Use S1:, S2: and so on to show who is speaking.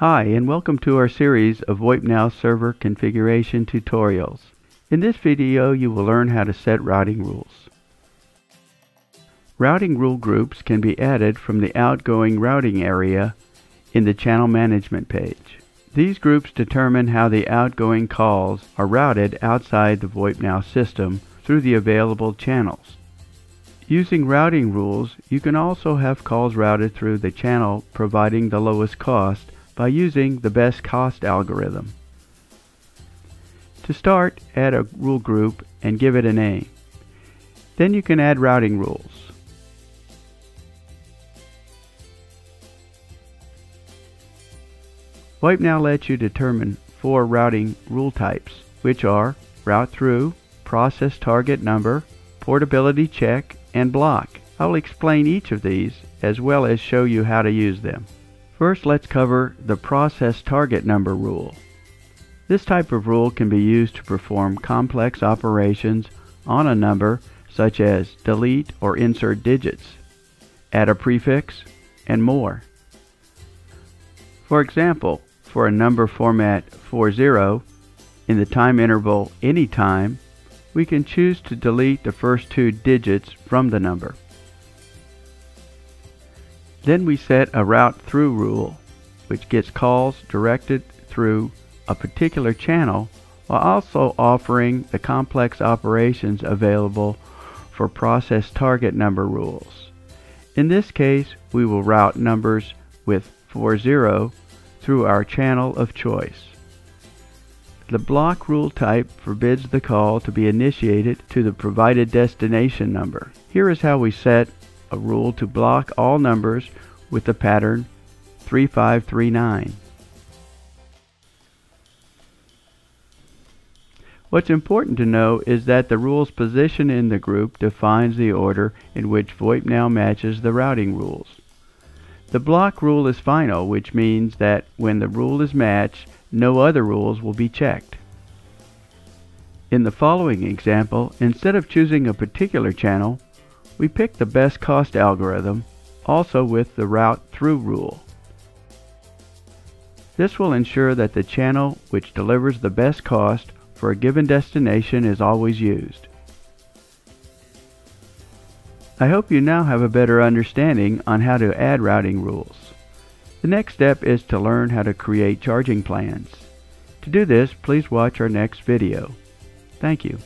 S1: Hi, and welcome to our series of VoIP server configuration tutorials. In this video, you will learn how to set routing rules. Routing rule groups can be added from the outgoing routing area in the channel management page. These groups determine how the outgoing calls are routed outside the VoIP system through the available channels. Using routing rules, you can also have calls routed through the channel providing the lowest cost by using the best cost algorithm. To start, add a rule group and give it a name. Then you can add routing rules. VoipNow lets you determine four routing rule types, which are route through, process target number, portability check, and block. I will explain each of these as well as show you how to use them. First, let's cover the process target number rule. This type of rule can be used to perform complex operations on a number such as delete or insert digits, add a prefix, and more. For example, for a number format 40 in the time interval anytime, we can choose to delete the first two digits from the number. Then we set a route through rule, which gets calls directed through a particular channel while also offering the complex operations available for process target number rules. In this case, we will route numbers with 40 through our channel of choice. The block rule type forbids the call to be initiated to the provided destination number. Here is how we set a rule to block all numbers with the pattern 3539. What's important to know is that the rule's position in the group defines the order in which VoipNow matches the routing rules. The block rule is final, which means that when the rule is matched, no other rules will be checked. In the following example, instead of choosing a particular channel, we pick the best cost algorithm, also with the route through rule. This will ensure that the channel which delivers the best cost for a given destination is always used. I hope you now have a better understanding on how to add routing rules. The next step is to learn how to create charging plans. To do this, please watch our next video. Thank you.